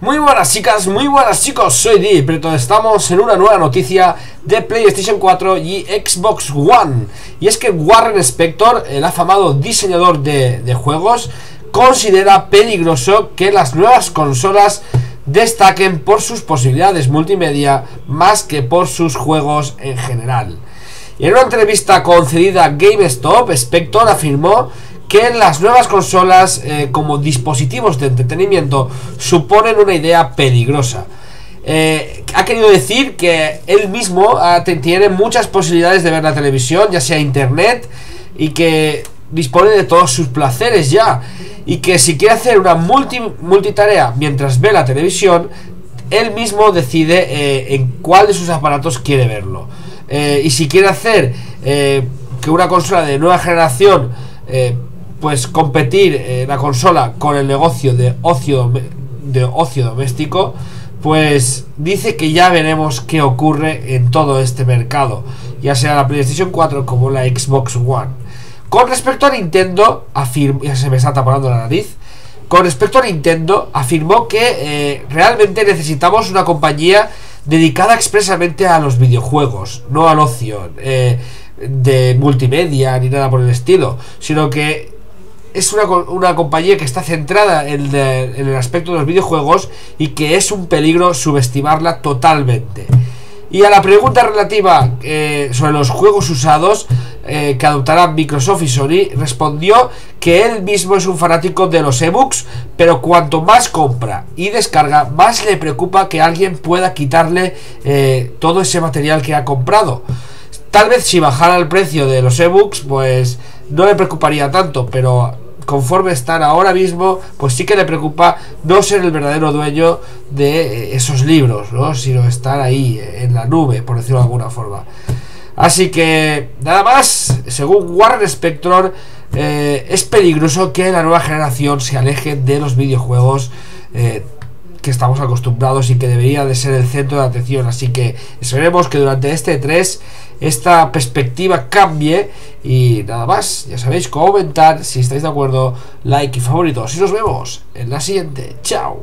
Muy buenas chicas, muy buenas chicos, soy Di, pero estamos en una nueva noticia de PlayStation 4 y Xbox One. Y es que Warren Spector, el afamado diseñador de, de juegos, considera peligroso que las nuevas consolas destaquen por sus posibilidades multimedia más que por sus juegos en general. Y en una entrevista concedida a GameStop, Spector afirmó que las nuevas consolas eh, como dispositivos de entretenimiento suponen una idea peligrosa. Eh, ha querido decir que él mismo tiene muchas posibilidades de ver la televisión, ya sea internet, y que dispone de todos sus placeres ya. Y que si quiere hacer una multi, multitarea mientras ve la televisión, él mismo decide eh, en cuál de sus aparatos quiere verlo. y si quiere hacer que una consola de nueva generación pues competir eh, la consola con el negocio de ocio de ocio doméstico pues dice que ya veremos qué ocurre en todo este mercado ya sea la PlayStation 4 como la Xbox One. Con respecto a Nintendo afirmó ya se me está tapando la nariz con respecto a Nintendo afirmó que eh, realmente necesitamos una compañía dedicada expresamente a los videojuegos no al ocio eh, de multimedia ni nada por el estilo sino que es una, compañía que está centrada en, el aspecto de los videojuegos y que es un peligro subestimarla totalmente. Y a la pregunta relativa eh, sobre los juegos usados eh, que adoptarán Microsoft y Sony, respondió que él mismo es un fanático de los ebooks, pero cuanto más compra y descarga, más le preocupa que alguien pueda quitarle eh, todo ese material que ha comprado. Tal vez si bajara el precio de los ebooks, pues no le preocuparía tanto, pero conforme están ahora mismo, pues sí que le preocupa no ser el verdadero dueño de eh, esos libros, ¿no? sino estar ahí en la nube, por decirlo de alguna forma. Así que nada más, según Warren Spector, eh, es peligroso que la nueva generación se aleje de los videojuegos. Eh, que estamos acostumbrados y que debería de ser el centro de atención. Así que esperemos que durante este 3 esta perspectiva cambie y nada más, ya sabéis, comentar si estáis de acuerdo, like y favoritos. Y nos vemos en la siguiente. Chao.